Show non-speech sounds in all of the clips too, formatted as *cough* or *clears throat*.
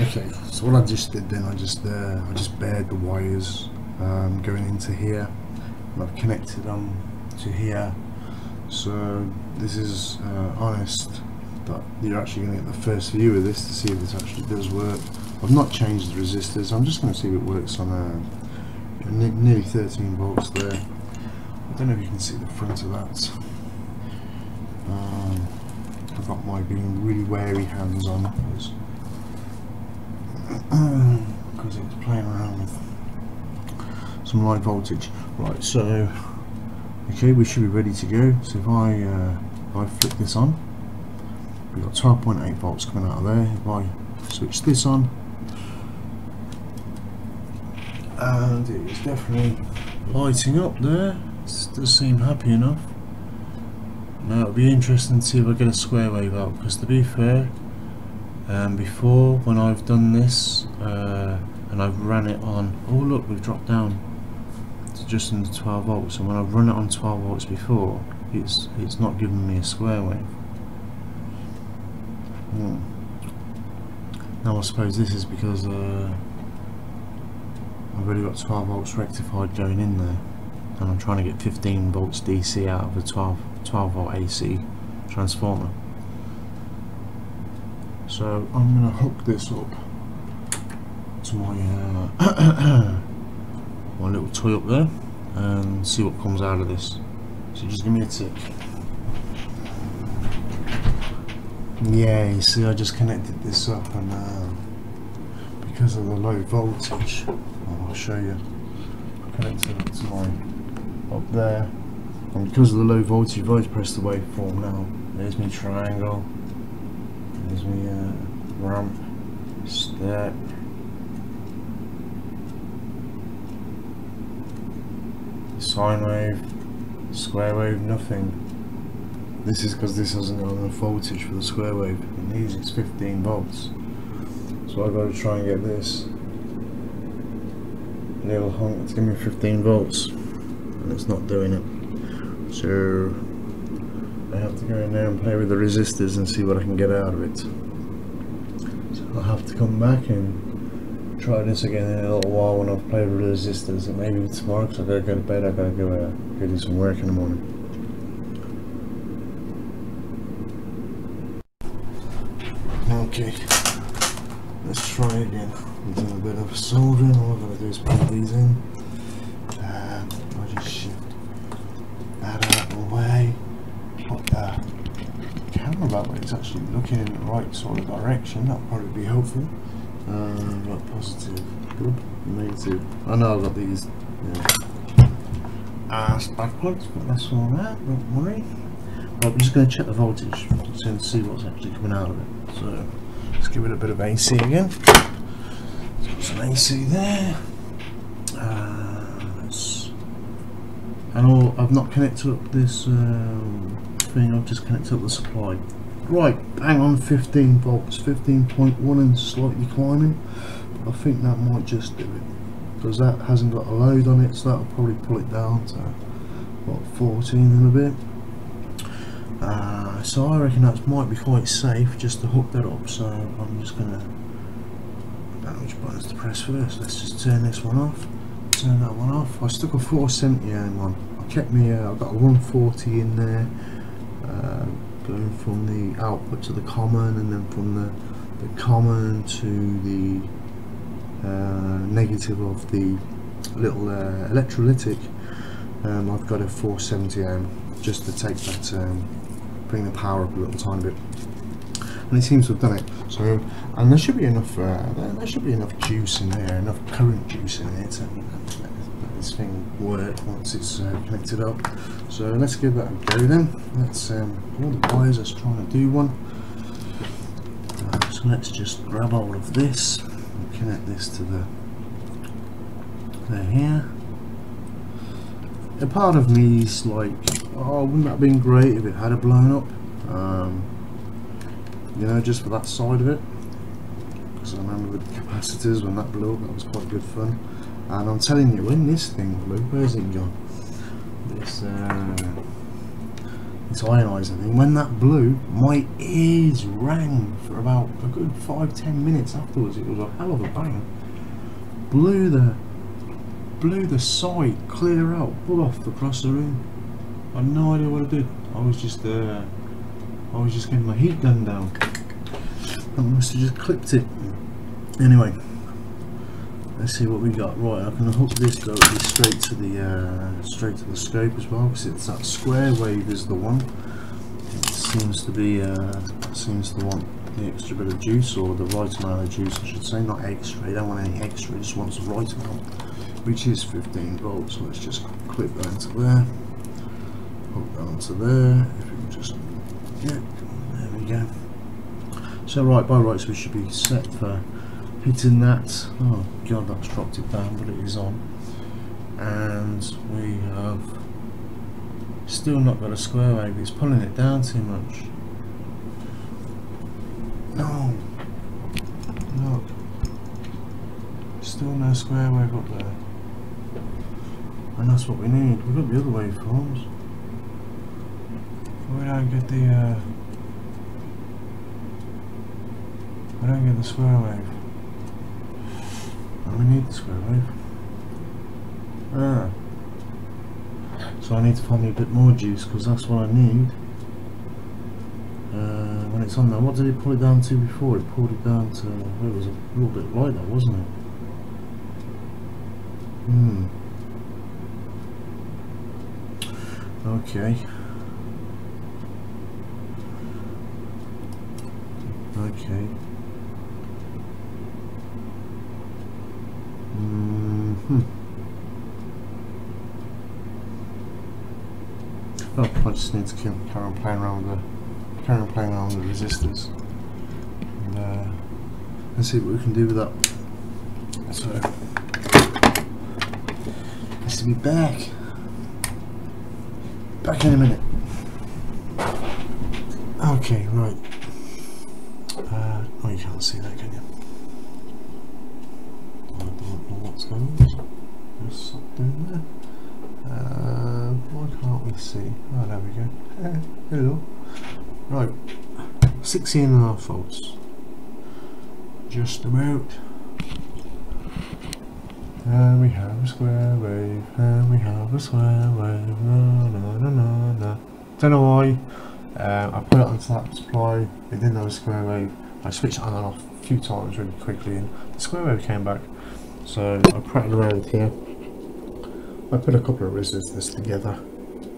Okay, so what I just did then, I just uh, I just bared the wires um, going into here, and I've connected them to here. So this is uh, honest that you're actually going to get the first view of this to see if this actually does work. I've not changed the resistors. I'm just going to see if it works on uh, ne nearly 13 volts there. I don't know if you can see the front of that. Um, I've got my being really wary hands on *clears throat* because it's playing around with some light voltage. Right, so okay, we should be ready to go. So if I uh, if I flip this on, we've got 12.8 volts coming out of there. If I switch this on, and it is definitely lighting up there. It does seem happy enough. Now it'll be interesting to see if I get a square wave out because to be fair, um, before when I've done this uh, and I've ran it on, oh look we've dropped down to just under 12 volts and when I've run it on 12 volts before, it's it's not giving me a square wave. Hmm. Now I suppose this is because uh, I've already got 12 volts rectified going in there and I'm trying to get 15 volts DC out of a 12, 12 volt AC transformer so I'm going to hook this up to my uh, *clears throat* my little toy up there and see what comes out of this. So just give me a tick. Yeah you see I just connected this up and uh, because of the low voltage I'll show you. Connected it to my up there. And because of the low voltage if I press the waveform now there's my triangle there's my uh, ramp step sine wave square wave nothing. This is because this hasn't got enough voltage for the square wave. It needs it's 15 volts. So I've got to try and get this little hunk to give me 15 volts and it's not doing it. So I have to go in there and play with the resistors and see what I can get out of it. So I'll have to come back and try this again in a little while when I've played with resistors and maybe tomorrow because I've got to go to bed I've got to go, uh, go do some work in the morning. Okay. Let's try again. I'm doing a bit of soldering all I'm to do is plug these in. And I'll just shift that out of the way. Put the camera that way. It's actually looking in the right sort of direction. That'll probably be helpful got positive. Good. Negative. I know I've got these. Yeah. ass back plugs but that's all right. Don't worry. Right, we're just going to check the voltage and see what's actually coming out of it. So let's give it a bit of AC again. Some AC there. Uh, and all, I've not connected up this um, thing, I've just connected up the supply. Right, bang on 15 volts, 15.1 and slightly climbing. I think that might just do it. Because that hasn't got a load on it, so that'll probably pull it down to what 14 and a bit. Uh, so I reckon that might be quite safe just to hook that up. So I'm just gonna which buttons to press first. Let's just turn this one off. Turn that one off. I stuck a 470 ohm on. I kept me. Uh, I've got a 140 in there, uh, going from the output to the common, and then from the the common to the uh, negative of the little uh, electrolytic. Um, I've got a 470 ohm just to take that, um, bring the power up a little tiny bit and it seems to have done it so and there should be enough uh, there, should be enough juice in there enough current juice in let this thing work once it's uh, connected up. So let's give that a go then. Let's um, all the wires let's try and do one. Uh, so let's just grab hold of this and connect this to the there here. A part of me is like oh wouldn't that have been great if it had a blown up? Um, you know, just for that side of it. Because I remember with the capacitors when that blew up, that was quite good fun. And I'm telling you, when this thing blew, where's it gone? This, uh, this ionizer thing. When that blew, my ears rang for about a good five ten minutes afterwards. It was a hell of a bang. Blew the blew the side clear out, pulled off across the room. I had no idea what I did. I was just uh, I was just getting my heat gun down. I must have just clipped it. Anyway, let's see what we got. Right, I can hook this directly straight to the uh, straight to the scope as well, because it's that square wave is the one. It seems to be uh, seems to want the extra bit of juice or the right amount of juice, I should say. Not extra. I don't want any extra. It just wants the right amount, which is 15 volts. So let's just clip that into there. Hook that onto there. If we just yeah, there we go. So right, by rights we should be set for hitting that. Oh god, that's dropped it down, but it is on. And we have still not got a square wave. It's pulling it down too much. No. Look. Still no square wave up there. And that's what we need. We've got the other waveforms. We don't get the uh, I don't get the square wave. We need the square wave. Ah. So I need to find me a bit more juice because that's what I need. Uh, when it's on there, what did it pull it down to before? It pulled it down to, well, it was a little bit lighter, wasn't it? Hmm. Okay. Okay. Mm hmm. Oh, I just need to on playing around with the carry playing around with the resistors. And uh, let's see what we can do with that. So nice to be back. Back in a minute. Okay, right. Uh, oh, you can't see that, can you? I don't know what's going on. Just down there. Uh, why can't we see? Oh, there we go. Hello. Right. 16 and a half volts. Just about. And we have a square wave, and we have a square wave. Don't know why. Um, I put it onto that supply, it didn't have a square wave. I switched it on and off a few times really quickly and the square wave came back. So I prattled around here. I put a couple of resistors together.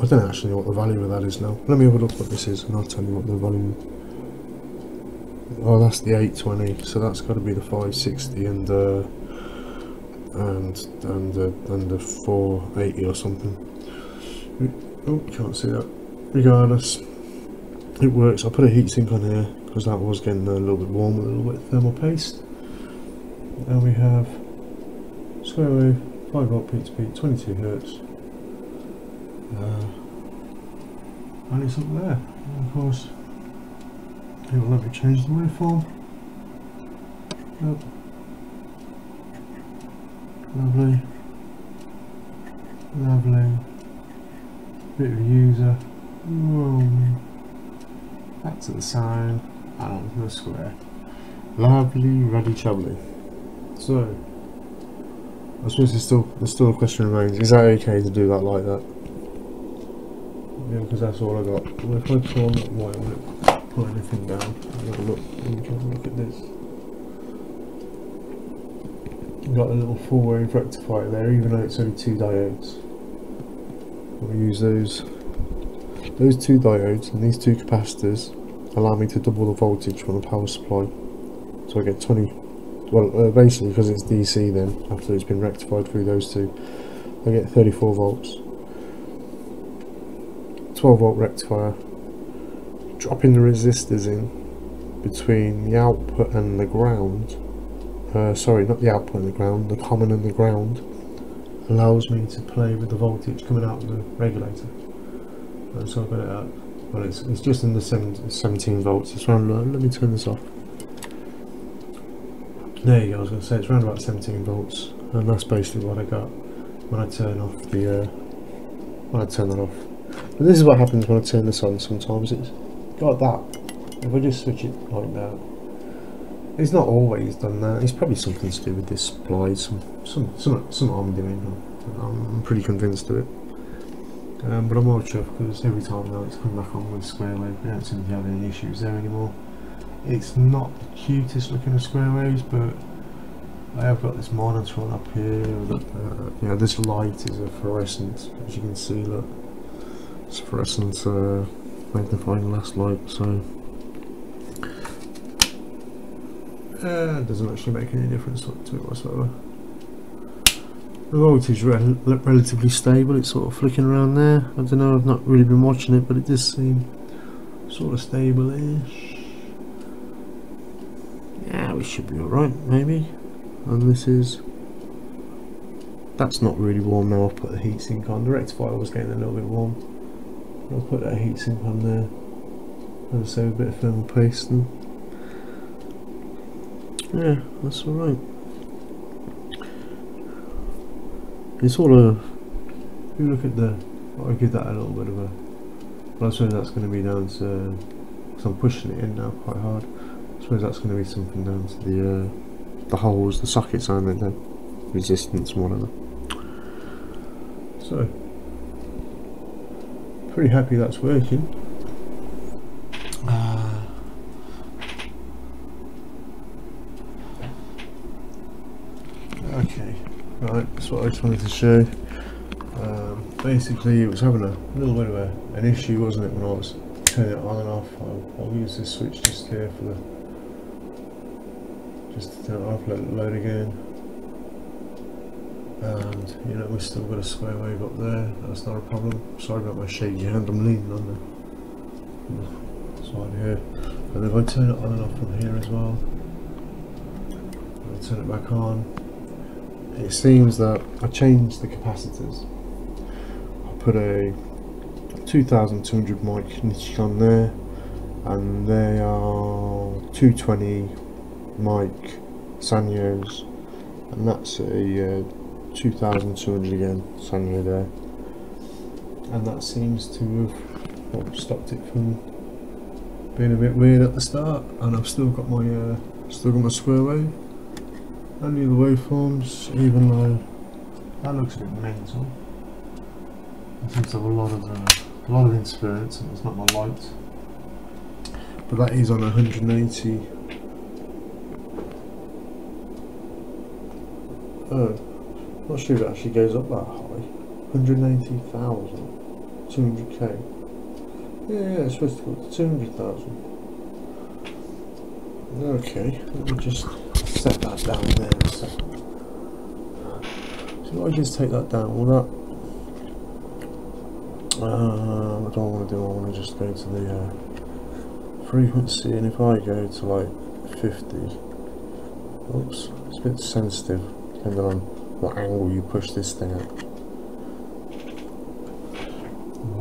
I don't actually know what the value of that is now. Let me have a look what this is and I'll tell you what the volume Oh that's the 820, so that's got to be the 560 and uh, and and the and the 480 or something. Oh, can't see that. Regardless, it works. I put a heatsink on here because that was getting a little bit warm with a little bit of thermal paste. And we have square wave, 5 volt peak to peak, 22 hertz. Uh, and it's up there. And of course, it will let me change the waveform. Yep. Lovely. Lovely. Bit of a user. Back to the sine and the square. Lovely, ruddy chubbly. So, I suppose there's still, there's still a question remains, is that okay to do that like that? Yeah, because that's all I got. If I put on, why I want put anything down, look, look at this. Got a little full-wave rectifier there, even though it's only two diodes. We'll use those those two diodes and these two capacitors allow me to double the voltage from the power supply. So I get 20, well uh, basically because it's DC then, after it's been rectified through those two, I get 34 volts. 12 volt rectifier, dropping the resistors in between the output and the ground, uh, sorry not the output and the ground, the common and the ground, allows me to play with the voltage coming out of the regulator and so I've got it up. Well, it's, it's just in the 17 volts. Uh, let me turn this off. There you go, I was going to say it's around about 17 volts, and that's basically what I got when I turn off the, uh, when I turn that off. But this is what happens when I turn this on sometimes. It's got that. If I just switch it like that. It's not always done that. It's probably something to do with this supply. Some, some, some, some I'm doing. I'm pretty convinced of it. Um, but I'm more chuffed because every time now it's come back on with square wave, we don't seem to have any issues there anymore. It's not the cutest looking of square waves, but I have got this monitor on up here. Uh, you know, this light is a fluorescent, as you can see. Look, it's fluorescent uh, magnifying glass light. So uh, it doesn't actually make any difference to it whatsoever. The voltage is rel relatively stable, it's sort of flicking around there. I don't know, I've not really been watching it, but it does seem sort of stable-ish. We should be alright, maybe. And this is... That's not really warm now, I've put the heatsink on. The rectifier was getting a little bit warm. I'll put that heatsink on there. And save a bit of thermal paste. And yeah, that's alright. It's all a. If you look at the. I'll give that a little bit of a. But I that's going to be down to. Because I'm pushing it in now quite hard. Suppose that's going to be something down to the uh, the holes, the sockets, aren't they? The resistance, whatever. So. Pretty happy that's working. Uh, okay. Right, that's what I just wanted to show. Um, basically, it was having a little bit of a, an issue, wasn't it, when I was turning it on and off. I'll, I'll use this switch just here for the just to turn it off, let it load again. And you know, we've still got a square wave up there. That's not a problem. Sorry about my shaky hand. I'm leaning on the, side here. And if I turn it on and off from here as well, I'll turn it back on it seems that I changed the capacitors. I put a 2200 mic Nichicon there and they are 220 mic Sanyos and that's a uh, 2200 again Sanyo there and that seems to have well, stopped it from being a bit weird at the start and I've still got my uh, still got my square wave only the waveforms, even though that looks a bit mental. It seems to have a lot of uh, a lot of interference, and it's not my light. But that is on 180. Oh, not sure if it actually goes up that high. 180,000, 200k. Yeah, yeah, it's supposed to go to 200,000. Okay, let me just set that down there so, so I just take that down will that uh, what do I want to do I want to just go to the uh, frequency and if I go to like 50 oops it's a bit sensitive depending on what angle you push this thing at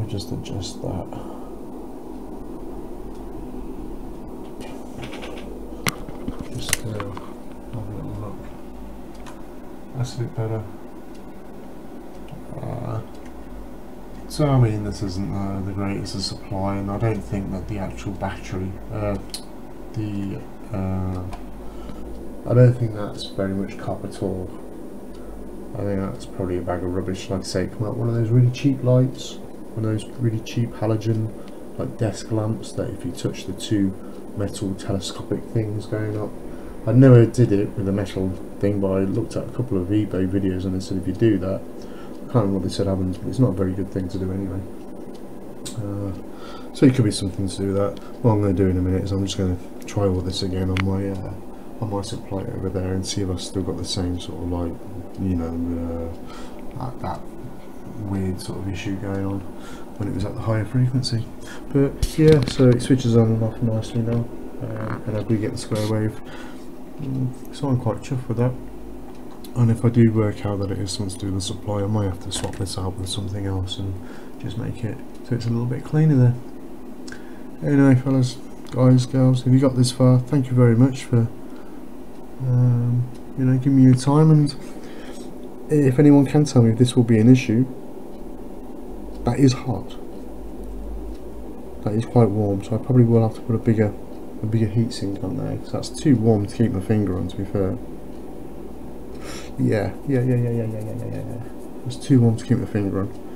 I just adjust that Just have a little look. That's a bit better. Uh, so I mean this isn't uh, the greatest of supply and I don't think that the actual battery, uh, the, uh, I don't think that's very much copper at all. I think that's probably a bag of rubbish like I say come out one of those really cheap lights, one of those really cheap halogen like desk lamps that if you touch the two metal telescopic things going up I never did it with a metal thing, but I looked at a couple of eBay videos and they said if you do that, I can't remember what they said happens, but it's not a very good thing to do anyway. Uh, so it could be something to do that. What I'm going to do in a minute is I'm just going to try all this again on my uh, on my supply over there and see if I've still got the same sort of like, you know, uh, that, that weird sort of issue going on when it was at the higher frequency. But yeah, so it switches on and off nicely now. Uh, and we get the square wave Mm, so I'm quite chuffed with that. And if I do work out that it is something to do with the supply, I might have to swap this out with something else and just make it so it's a little bit cleaner there. Anyway, fellas, guys, girls, if you got this far, thank you very much for um, you know giving me your time. And if anyone can tell me if this will be an issue, that is hot. that is quite warm, so I probably will have to put a bigger a bigger heatsink on there because that's too warm to keep my finger on. To be fair. Yeah, yeah, yeah, yeah, yeah, yeah, yeah, yeah, yeah. It's too warm to keep my finger on.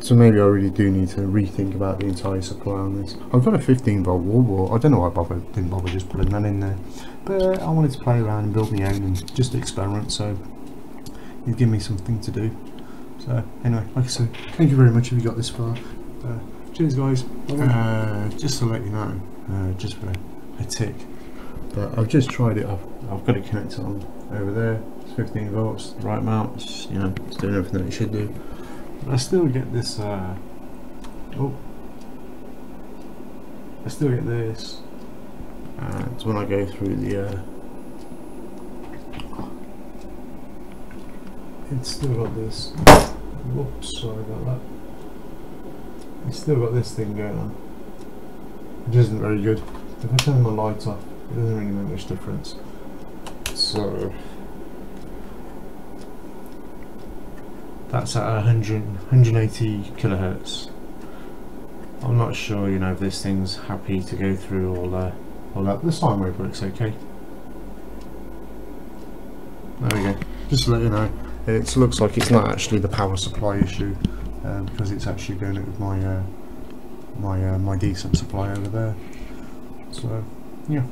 So maybe I really do need to rethink about the entire supply on this. I've got a 15 volt wall wall. I don't know why I bother, didn't bother just putting that in there. But I wanted to play around and build my own and just experiment. So you give me something to do. So anyway, like I said, thank you very much if you got this far. Uh, cheers guys. Uh, just to let you know, uh, just for a tick. But I've just tried it. I've, I've got it connected on over there. It's 15 volts, right mount. It's, you know, it's doing everything that it should do. I still get this. Uh, oh, I still get this. And it's when I go through the. Uh, it's still got this. Whoops, sorry about that. It's still got this thing going on, which isn't very good. If I turn the light off, it doesn't really make much difference. So that's at 100, 180 kilohertz. I'm not sure, you know, if this thing's happy to go through all, uh, all that. The sine wave works okay. There we go. Just to let you know, it looks like it's not actually the power supply issue um, because it's actually going with my uh, my uh, my decent supply over there. So yeah.